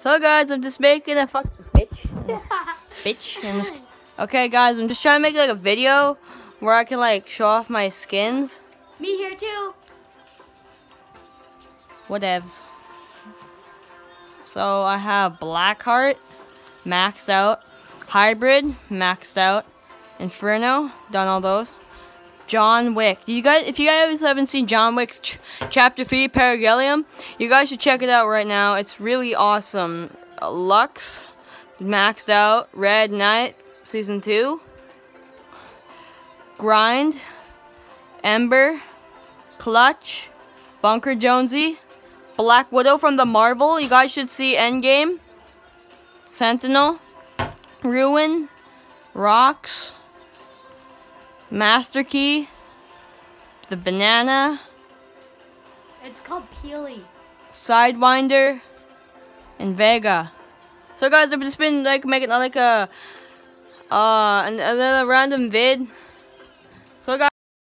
So guys, I'm just making a fuck bitch. bitch. Just, okay guys, I'm just trying to make like a video where I can like show off my skins. Me here too. Whatevs. So I have Blackheart, maxed out. Hybrid, maxed out. Inferno, done all those. John Wick. Do you guys, if you guys haven't seen John Wick ch Chapter 3 Parabellum, you guys should check it out right now. It's really awesome. Uh, Lux, maxed out. Red Knight, Season 2. Grind, Ember, Clutch, Bunker Jonesy, Black Widow from the Marvel. You guys should see Endgame. Sentinel, Ruin, Rox, Master Key, the Banana, It's called Peely. Sidewinder, and Vega. So guys, I've just been like making like a uh another random vid. So guys.